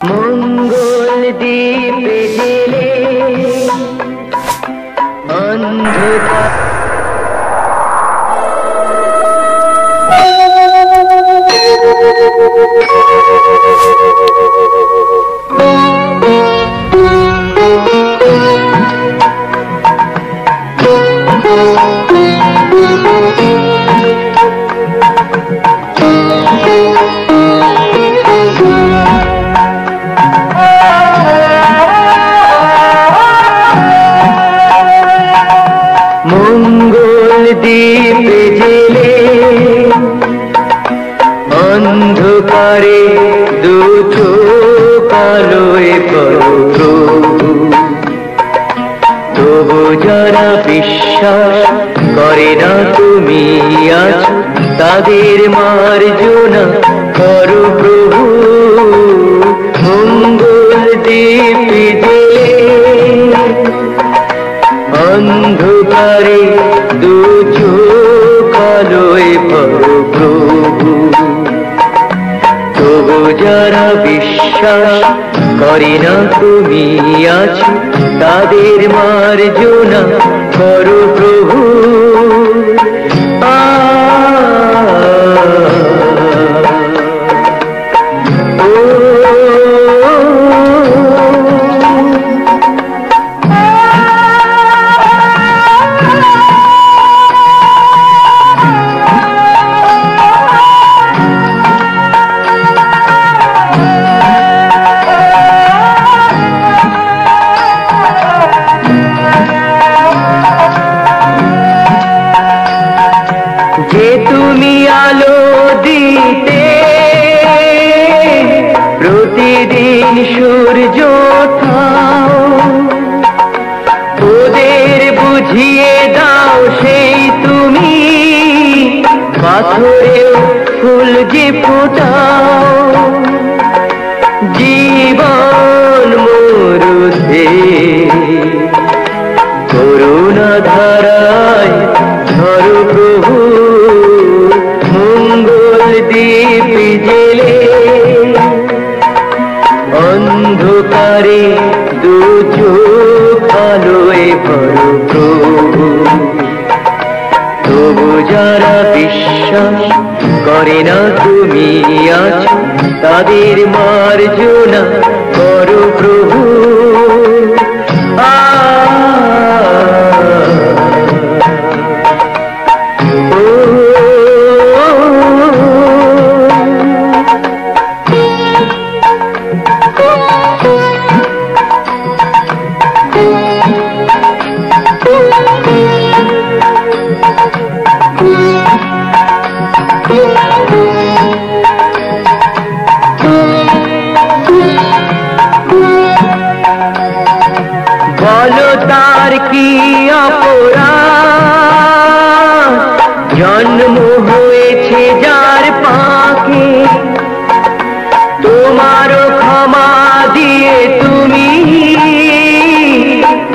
মঙ্গল দ্বীপে কালোয় প্রভু। তবু যারা বিশ্বাস করে না তুমি আছো তাদের মার্জনা করো বিশ্বাস করে না তুমি আছো তাদের মার্জনা করো প্রভু। ও সূর্য থাও ওদের বুঝিয়ে দাও সেই তুমি পাথরেও অন্ধকারে দুজো আলোয় ভরো প্রভু। তবু যারা বিশ্বাস করে না তুমি আছো, তাদের মার্জনা করো প্রভু। তার কি অপরাধ? জন্ম হয়েছে যার পাকে তোমারও ক্ষমা দিয়ে তুমি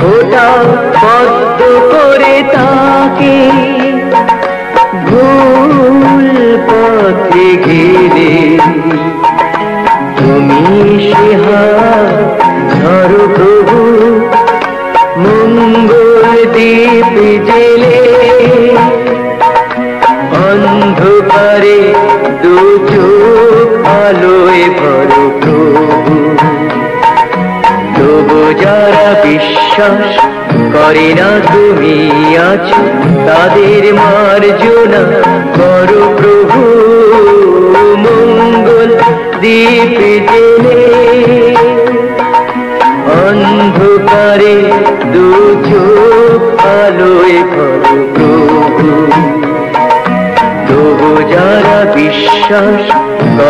ওটাও পদ্ম করে তাকে। ভুল পথে ঘিরে যারা বিশ্বাস করে না তুমি আছো, তাদের মার্জনা করো প্রভু। মঙ্গল দ্বীপ জেলে অন্ধকারে দু আলোয় ভরো প্রভু। তবু যারা বিশ্বাস করে